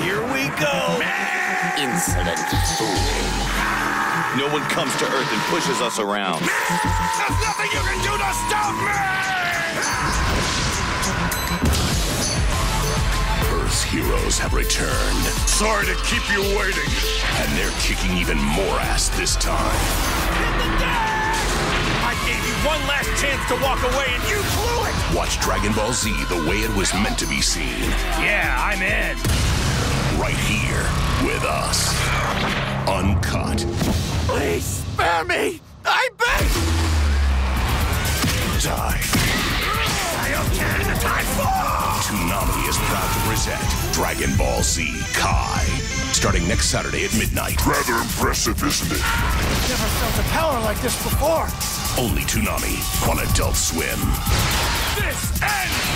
Here we go. Insolent fool. No one comes to Earth and pushes us around. There's nothing you can do to stop me! Earth's heroes have returned. Sorry to keep you waiting. And they're kicking even more ass this time. I gave you one last chance to walk away and you blew it! Watch Dragon Ball Z the way it was meant to be seen. Yeah, I'm in. Right here with us. Uncut. Please spare me! I beg! Die. Kaioken Typhoon! Toonami is proud to present Dragon Ball Z Kai. Starting next Saturday at midnight. Rather impressive, isn't it? I've Never felt a power like this before. Only Toonami on Adult Swim. This ends now!